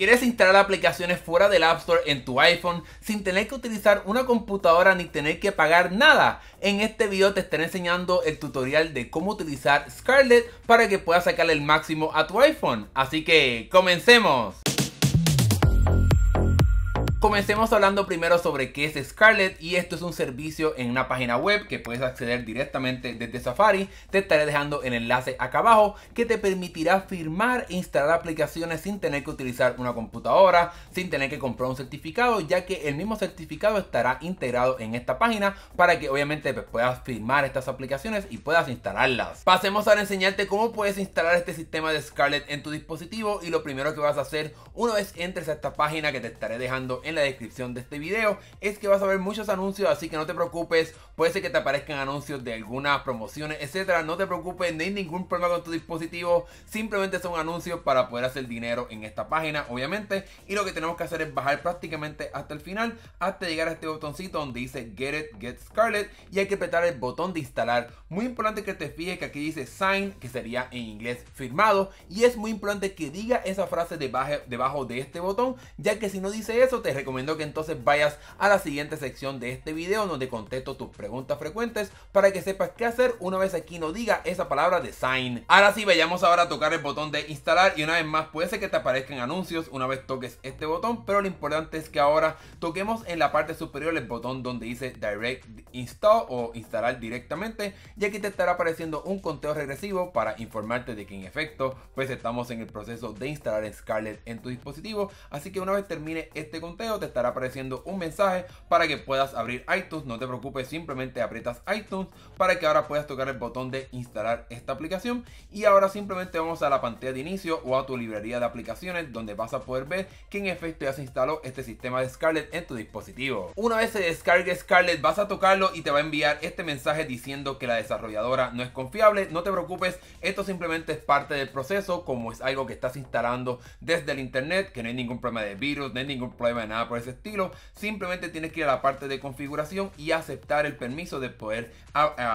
¿Quieres instalar aplicaciones fuera del App Store en tu iPhone sin tener que utilizar una computadora ni tener que pagar nada? En este video te estaré enseñando el tutorial de cómo utilizar Scarlett para que puedas sacarle el máximo a tu iPhone. Así que comencemos. Comencemos hablando primero sobre qué es Scarlett y esto es un servicio en una página web que puedes acceder directamente desde Safari. Te estaré dejando el enlace acá abajo que te permitirá firmar e instalar aplicaciones sin tener que utilizar una computadora, sin tener que comprar un certificado, ya que el mismo certificado estará integrado en esta página para que obviamente puedas firmar estas aplicaciones y puedas instalarlas. Pasemos ahora a enseñarte cómo puedes instalar este sistema de Scarlett en tu dispositivo y lo primero que vas a hacer una vez entres a esta página que te estaré dejando en en descripción de este video. Es que vas a ver muchos anuncios, así que no te preocupes, puede ser que te aparezcan anuncios de algunas promociones, etcétera, no te preocupes, no hay ningún problema con tu dispositivo, simplemente son anuncios para poder hacer dinero en esta página, obviamente, y lo que tenemos que hacer es bajar prácticamente hasta el final, hasta llegar a este botoncito donde dice Get It, Get Scarlet, y hay que apretar el botón de instalar. Muy importante que te fijes que aquí dice Sign, que sería en inglés firmado, y es muy importante que diga esa frase debajo, debajo de este botón, ya que si no dice eso te recomiendo que entonces vayas a la siguiente sección de este video donde contesto tus preguntas frecuentes para que sepas qué hacer una vez aquí no diga esa palabra de sign. Ahora sí, vayamos ahora a tocar el botón de instalar y una vez más puede ser que te aparezcan anuncios una vez toques este botón, pero lo importante es que ahora toquemos en la parte superior el botón donde dice Direct Install o instalar directamente y aquí te estará apareciendo un conteo regresivo para informarte de que en efecto pues estamos en el proceso de instalar Scarlett en tu dispositivo, así que una vez termine este conteo te estará apareciendo un mensaje para que puedas abrir iTunes. No te preocupes, simplemente aprietas iTunes para que ahora puedas tocar el botón de instalar esta aplicación. Y ahora simplemente vamos a la pantalla de inicio o a tu librería de aplicaciones donde vas a poder ver que en efecto ya se instaló este sistema de Scarlett en tu dispositivo. Una vez se descargue Scarlett vas a tocarlo y te va a enviar este mensaje diciendo que la desarrolladora no es confiable. No te preocupes, esto simplemente es parte del proceso como es algo que estás instalando desde el internet, que no hay ningún problema de virus, no hay ningún problema de nada por ese estilo. Simplemente tienes que ir a la parte de configuración y aceptar el permiso de poder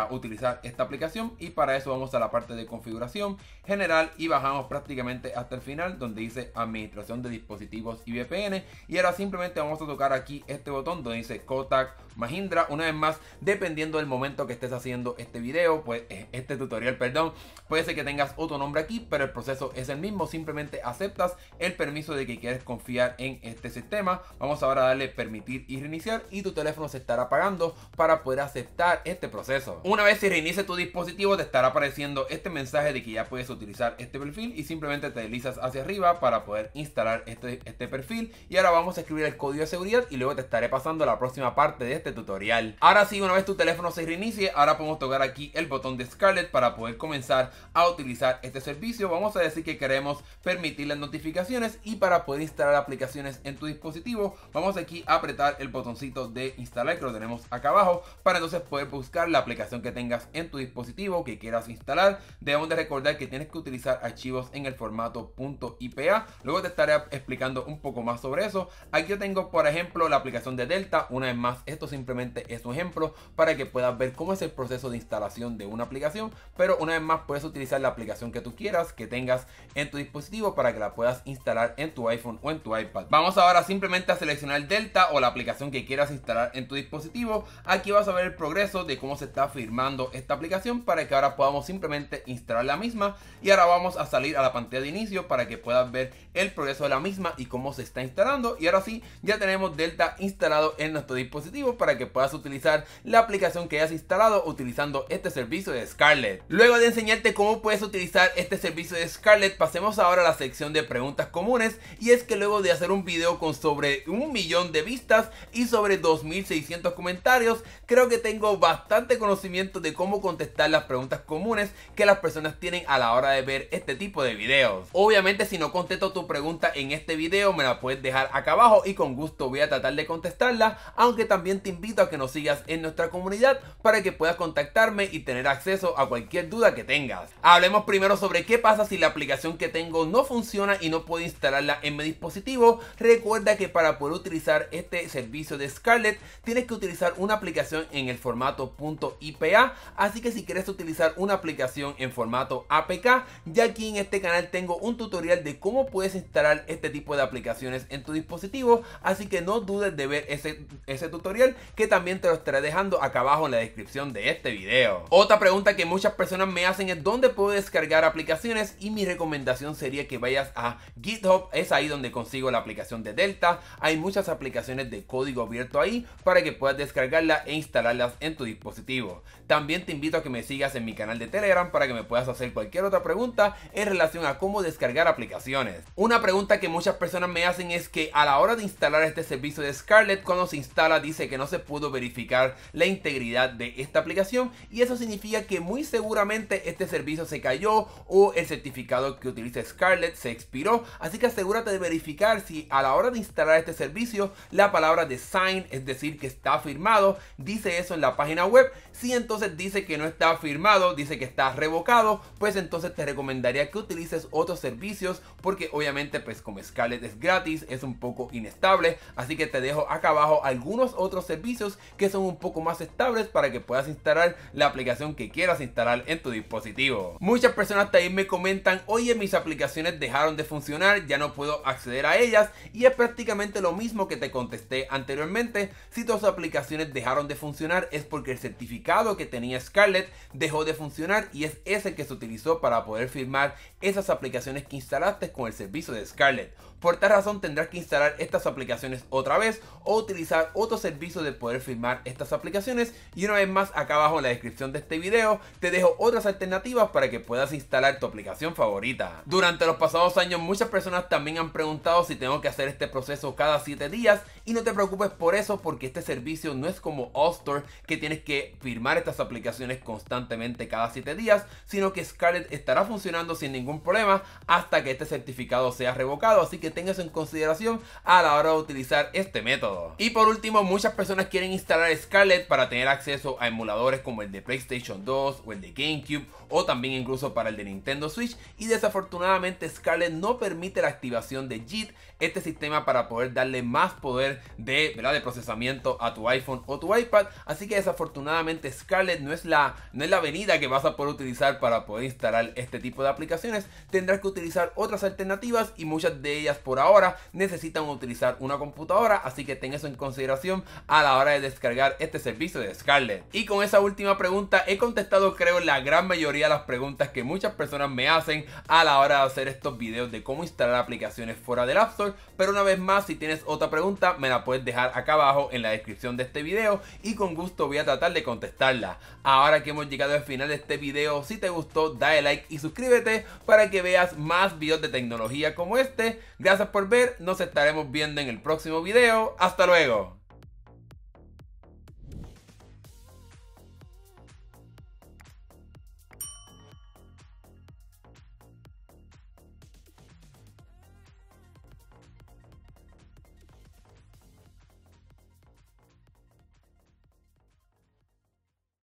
utilizar esta aplicación. Y para eso vamos a la parte de configuración general y bajamos prácticamente hasta el final donde dice administración de dispositivos y VPN. Y ahora simplemente vamos a tocar aquí este botón donde dice Kotak Mahindra. Una vez más, dependiendo del momento que estés haciendo este video, pues eh, este tutorial, perdón, puede ser que tengas otro nombre aquí, pero el proceso es el mismo. Simplemente aceptas el permiso de que quieres confiar en este sistema. Vamos ahora a darle permitir y reiniciar y tu teléfono se estará apagando para poder aceptar este proceso. Una vez se reinicie tu dispositivo te estará apareciendo este mensaje de que ya puedes utilizar este perfil y simplemente te deslizas hacia arriba para poder instalar este, este perfil y ahora vamos a escribir el código de seguridad y luego te estaré pasando la próxima parte de este tutorial. Ahora sí, una vez tu teléfono se reinicie, ahora podemos tocar aquí el botón de Scarlett para poder comenzar a utilizar este servicio. Vamos a decir que queremos permitir las notificaciones y para poder instalar aplicaciones en tu dispositivo vamos aquí a apretar el botoncito de instalar que lo tenemos acá abajo para entonces poder buscar la aplicación que tengas en tu dispositivo que quieras instalar. Debemos de recordar que tienes que utilizar archivos en el formato .ipa. Luego te estaré explicando un poco más sobre eso. Aquí yo tengo por ejemplo la aplicación de Delta. Una vez más, esto simplemente es un ejemplo para que puedas ver cómo es el proceso de instalación de una aplicación. Pero una vez más puedes utilizar la aplicación que tú quieras, que tengas en tu dispositivo para que la puedas instalar en tu iPhone o en tu iPad. Vamos ahora simplemente a seleccionar Delta o la aplicación que quieras instalar en tu dispositivo. Aquí vas a ver el progreso de cómo se está firmando esta aplicación para que ahora podamos simplemente instalar la misma. Y ahora vamos a salir a la pantalla de inicio para que puedas ver el progreso de la misma y cómo se está instalando. Y ahora sí, ya tenemos Delta instalado en nuestro dispositivo para que puedas utilizar la aplicación que hayas instalado utilizando este servicio de Scarlett. Luego de enseñarte cómo puedes utilizar este servicio de Scarlett, pasemos ahora a la sección de preguntas comunes. Y es que luego de hacer un video con sobre un millón de vistas y sobre 2600 comentarios, creo que tengo bastante conocimiento de cómo contestar las preguntas comunes que las personas tienen a la hora de ver este tipo de videos. Obviamente si no contesto tu pregunta en este video me la puedes dejar acá abajo y con gusto voy a tratar de contestarla, aunque también te invito a que nos sigas en nuestra comunidad para que puedas contactarme y tener acceso a cualquier duda que tengas. Hablemos primero sobre qué pasa si la aplicación que tengo no funciona y no puedo instalarla en mi dispositivo. Recuerda que para para poder utilizar este servicio de Scarlett tienes que utilizar una aplicación en el formato .ipa, así que si quieres utilizar una aplicación en formato APK, ya aquí en este canal tengo un tutorial de cómo puedes instalar este tipo de aplicaciones en tu dispositivo, así que no dudes de ver ese, ese tutorial que también te lo estaré dejando acá abajo en la descripción de este video. Otra pregunta que muchas personas me hacen es dónde puedo descargar aplicaciones y mi recomendación sería que vayas a GitHub, es ahí donde consigo la aplicación de Delta, hay muchas aplicaciones de código abierto ahí para que puedas descargarlas e instalarlas en tu dispositivo. También te invito a que me sigas en mi canal de Telegram para que me puedas hacer cualquier otra pregunta en relación a cómo descargar aplicaciones. Una pregunta que muchas personas me hacen es que a la hora de instalar este servicio de Scarlett, cuando se instala dice que no se pudo verificar la integridad de esta aplicación y eso significa que muy seguramente este servicio se cayó o el certificado que utiliza Scarlett se expiró, así que asegúrate de verificar si a la hora de instalar este servicio la palabra de sign, es decir, que está firmado, dice eso en la página web. Si entonces dice que no está firmado, dice que está revocado, pues entonces te recomendaría que utilices otros servicios porque obviamente pues como Scarlett es gratis, es un poco inestable, así que te dejo acá abajo algunos otros servicios que son un poco más estables para que puedas instalar la aplicación que quieras instalar en tu dispositivo. Muchas personas también me comentan, oye mis aplicaciones dejaron de funcionar, ya no puedo acceder a ellas y es prácticamente lo mismo que te contesté anteriormente, si tus aplicaciones dejaron de funcionar es porque el certificado que tenía Scarlett dejó de funcionar y es ese que se utilizó para poder firmar esas aplicaciones que instalaste con el servicio de Scarlett. Por tal razón tendrás que instalar estas aplicaciones otra vez o utilizar otro servicio de poder firmar estas aplicaciones y una vez más acá abajo en la descripción de este video te dejo otras alternativas para que puedas instalar tu aplicación favorita. Durante los pasados años muchas personas también han preguntado si tengo que hacer este proceso cada 7 días. Y no te preocupes por eso porque este servicio no es como Allstore que tienes que firmar estas aplicaciones constantemente cada 7 días, sino que Scarlett estará funcionando sin ningún problema hasta que este certificado sea revocado, así que tengas en consideración a la hora de utilizar este método. Y por último, muchas personas quieren instalar Scarlett para tener acceso a emuladores como el de PlayStation 2 o el de GameCube o también incluso para el de Nintendo Switch. Y desafortunadamente Scarlett no permite la activación de JIT, este sistema para poder darle más poder de, ¿verdad? de procesamiento a tu iPhone o tu iPad, así que desafortunadamente Scarlett no es, la, no es la avenida que vas a poder utilizar para poder instalar este tipo de aplicaciones, tendrás que utilizar otras alternativas y muchas de ellas por ahora necesitan utilizar una computadora, así que ten eso en consideración a la hora de descargar este servicio de Scarlett. Y con esa última pregunta he contestado creo la gran mayoría de las preguntas que muchas personas me hacen a la hora de hacer estos videos de cómo instalar aplicaciones fuera del App Store, pero una vez más si tienes otra pregunta me la puedes dejar acá abajo en la descripción de este video y con gusto voy a tratar de contestarla. Ahora que hemos llegado al final de este video, si te gustó dale like y suscríbete para que veas más videos de tecnología como este. Gracias por ver, nos estaremos viendo en el próximo video. Hasta luego.